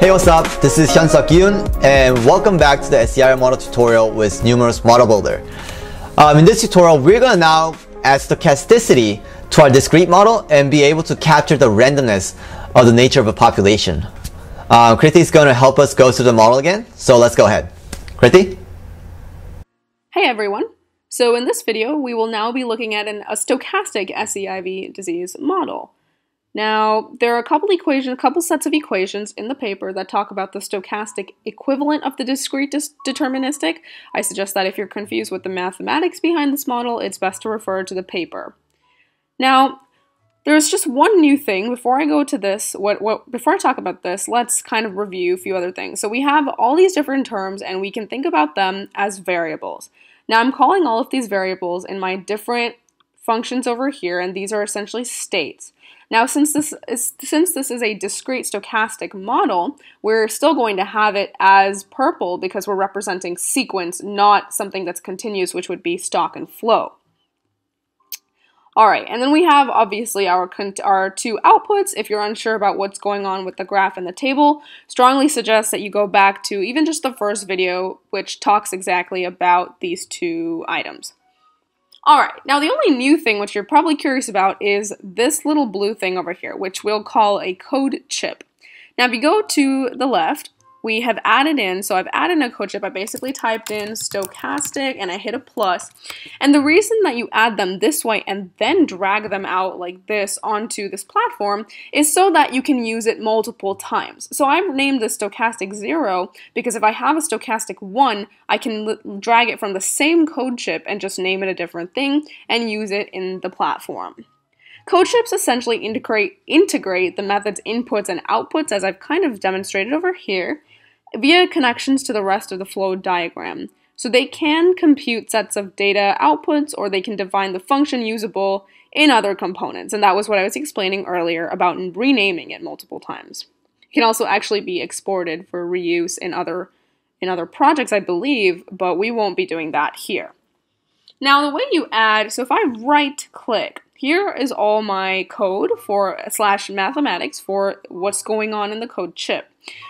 Hey, what's up? This is Hyunsuk Yoon, and welcome back to the SEIR model tutorial with Numerus Model Builder. Um, in this tutorial, we're gonna now add stochasticity to our discrete model and be able to capture the randomness of the nature of a population. Uh, Kriti is gonna help us go through the model again, so let's go ahead. Kriti? Hey everyone! So in this video, we will now be looking at an, a stochastic SEIV disease model. Now, there are a couple equations, a couple sets of equations in the paper that talk about the stochastic equivalent of the discrete dis deterministic. I suggest that if you're confused with the mathematics behind this model, it's best to refer to the paper. Now, there's just one new thing before I go to this. What, what before I talk about this, let's kind of review a few other things. So we have all these different terms, and we can think about them as variables. Now I'm calling all of these variables in my different functions over here, and these are essentially states. Now, since this is since this is a discrete stochastic model, we're still going to have it as purple because we're representing sequence, not something that's continuous, which would be stock and flow. All right, and then we have obviously our, our two outputs. If you're unsure about what's going on with the graph and the table, strongly suggest that you go back to even just the first video, which talks exactly about these two items. Alright, now the only new thing which you're probably curious about is this little blue thing over here, which we'll call a code chip. Now if you go to the left, we have added in, so I've added a code chip, I basically typed in stochastic and I hit a plus. And the reason that you add them this way and then drag them out like this onto this platform is so that you can use it multiple times. So I've named this stochastic 0 because if I have a stochastic 1, I can drag it from the same code chip and just name it a different thing and use it in the platform. Code chips essentially integrate, integrate the method's inputs and outputs, as I've kind of demonstrated over here, via connections to the rest of the flow diagram. So they can compute sets of data outputs or they can define the function usable in other components. And that was what I was explaining earlier about renaming it multiple times. It can also actually be exported for reuse in other in other projects, I believe, but we won't be doing that here. Now, the way you add, so if I right click here is all my code for slash mathematics for what's going on in the code chip.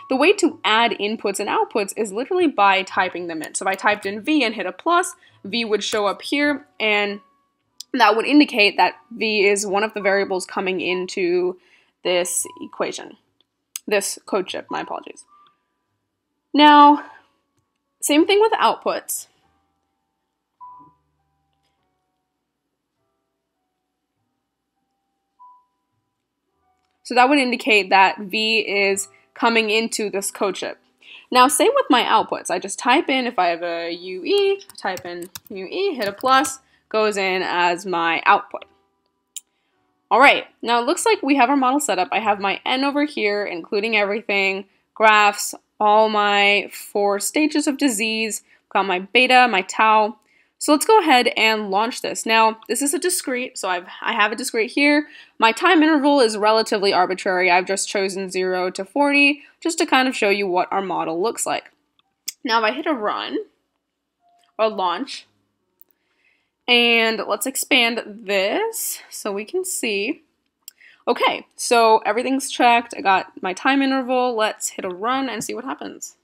The way to add inputs and outputs is literally by typing them in. So if I typed in V and hit a plus, V would show up here and that would indicate that V is one of the variables coming into this equation, this code chip, my apologies. Now, same thing with outputs. So that would indicate that V is coming into this code chip. Now, same with my outputs. I just type in, if I have a UE, type in UE, hit a plus, goes in as my output. All right, now it looks like we have our model set up. I have my N over here, including everything, graphs, all my four stages of disease, got my beta, my tau, so let's go ahead and launch this. Now, this is a discrete, so I've, I have a discrete here. My time interval is relatively arbitrary. I've just chosen 0 to 40 just to kind of show you what our model looks like. Now, if I hit a run or launch, and let's expand this so we can see. Okay, so everything's checked. I got my time interval. Let's hit a run and see what happens.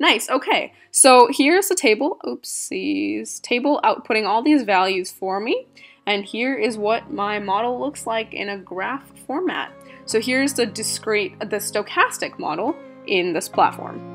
Nice, okay. So here's the table, oopsies, table outputting all these values for me. And here is what my model looks like in a graph format. So here's the discrete, the stochastic model in this platform.